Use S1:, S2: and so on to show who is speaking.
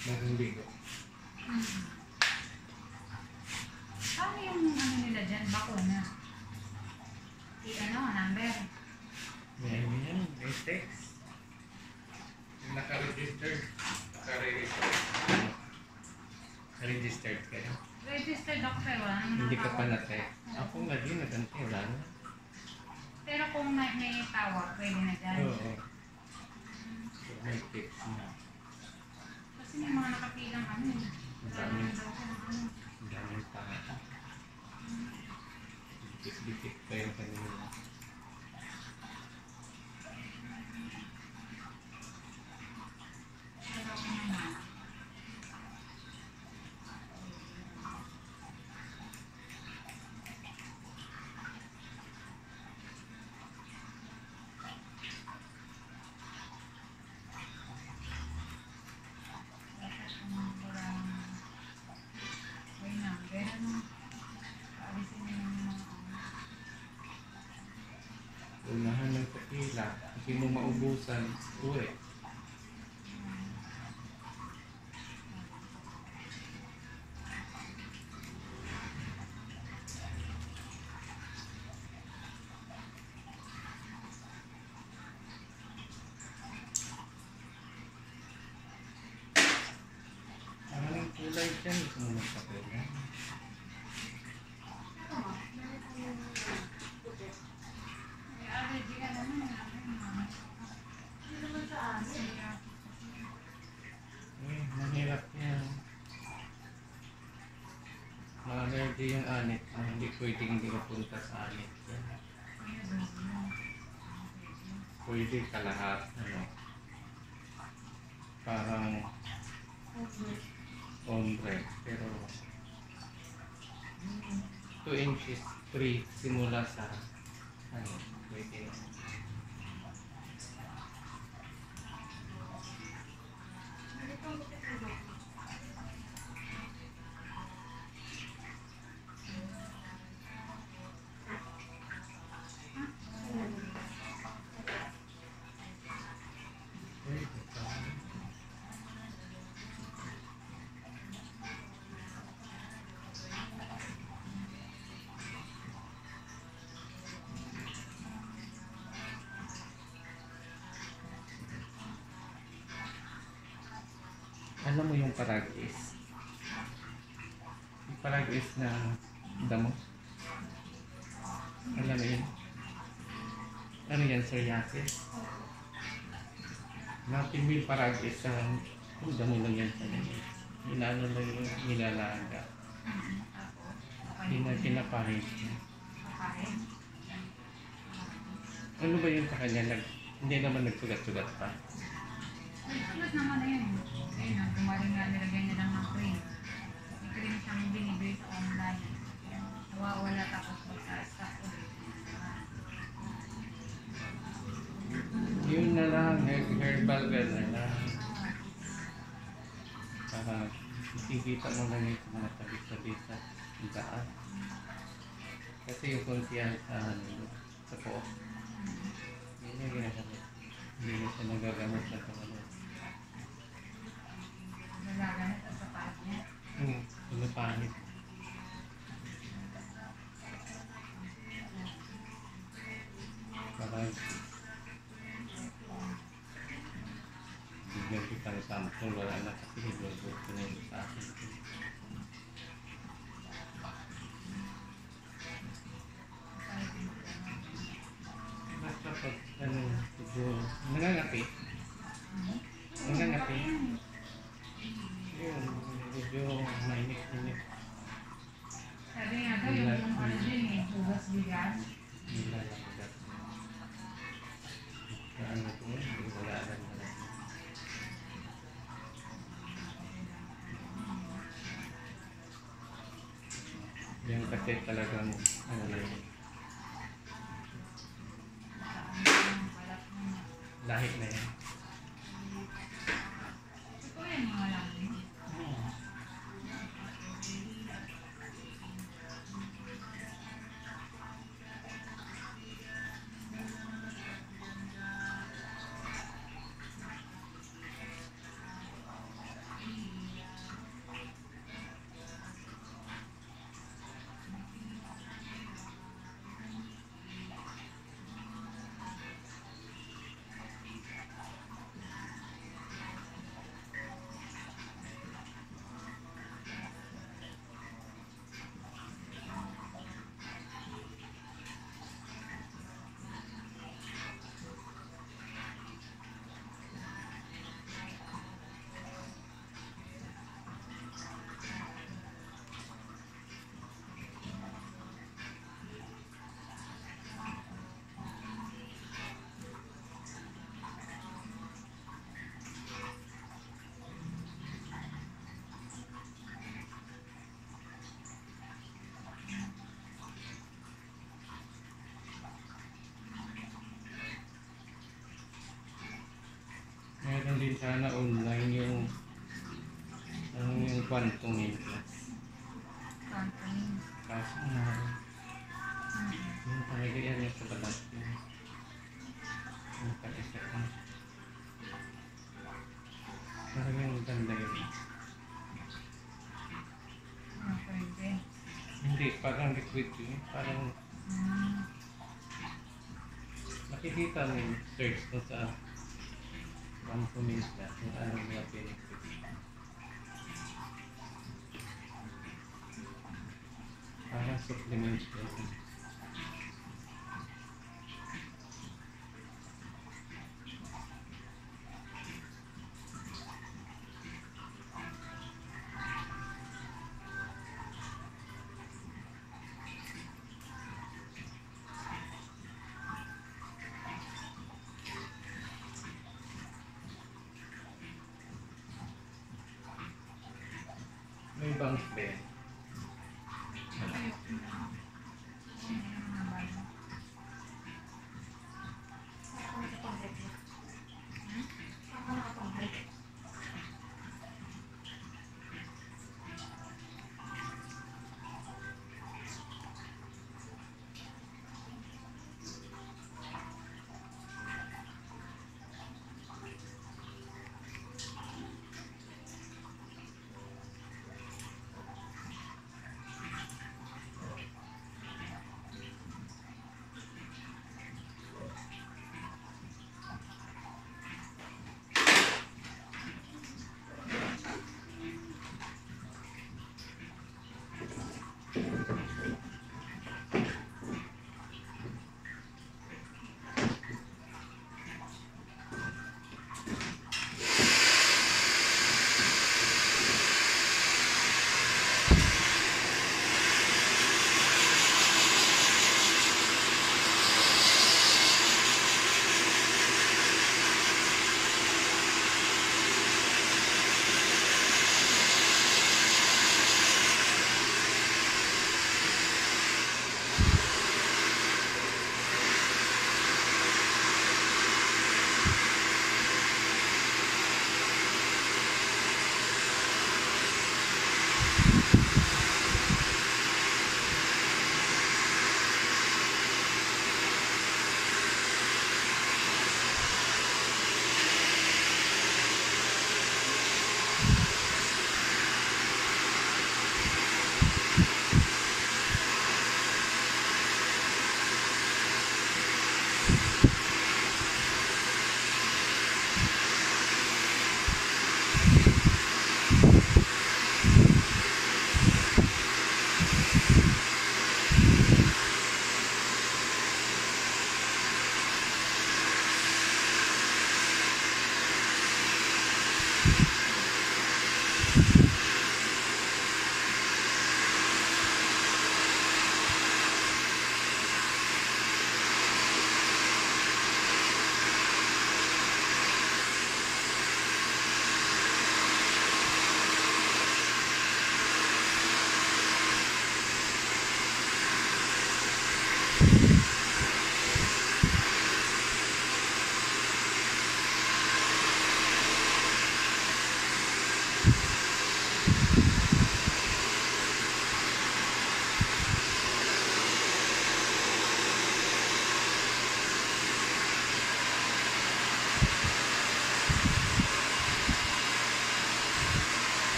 S1: Bigo.
S2: Hmm. Paano yung ano nila dyan? Bakuna? I ano, number?
S1: Yan yan. May text. Naka-registered. Naka-registered. Registered ka na.
S2: Registered ako pero wala namang
S1: Hindi ka pa
S2: tawag.
S1: na-text. Ako nga din, nagante. Wala na.
S2: Pero kung may, may tawag, pwede na dyan.
S1: Oo. So, may text na.
S2: Kasi may mga nakapilang ano eh.
S1: Ang
S2: Wala
S1: dami.
S2: naman daw kung ano.
S1: Ang daming tao. Dikit-dikit pa yung kanila.
S2: Wala ko naman. Dapat kung walang may number, ano? Paalisin mo yung mga ano.
S1: Unahan ng kapila. Hindi mo maubusan. Uwi. Anong kulay dyan? Gusto mo magpapila?
S2: May allergy ka naman, ano, mga- Hindi naman sa amin.
S1: Eh, mahirap yan. Ma-allergy yung anit mo. Hindi pwedeng hindi mapunta sa anit. Pwede kalahat. Ano, parang ombre. Pero 2 inches 3 simula sa ano, pwede. Pwede Alam mo yung paragis? Yung paragis na damo? Alam mo yun? Ano yan, psoriasis? Natin mo yung paragis sa yung damo lang yan. Inaano lang yung nilalaga. Pina, pinapahit niya. Ano ba yun sa kanya? Nag, hindi naman nagsugat-sugat pa.
S2: Nagsulat naman na yun. Ayun na, gumaling nga nilagyan niya lang ng cream. May cream siyang binibili sa online. Nawawala tapos ulit.
S1: Yun na lang, her- herbal well na lang. Para makikita mo lang yung mga tabi-tabi sa daan. Kasi yung kumpiyansa ano, sa po. Yun yung ginagamit. Hindi na siya nagagamit na kawalan.
S2: Nagaganit at sa paat niya.
S1: Hmm, pinapangit. Parang bigyan kita ng sample, wala na kasi hinugot ko Yan kasi talagang ano sana online yung ano yung yung class.
S2: Company.
S1: Kaso.
S2: Mm.
S1: Yung talaga yan yung sa balat yun. Yung pag-isa ko. Talagang ganda yun.
S2: Ah, pwede.
S1: Hindi, parang liquid yun. Parang
S2: Mm.
S1: makikita mo yung search mo sa yung class. Yung ano mga benefits. Parang supplements yun. May bangs ba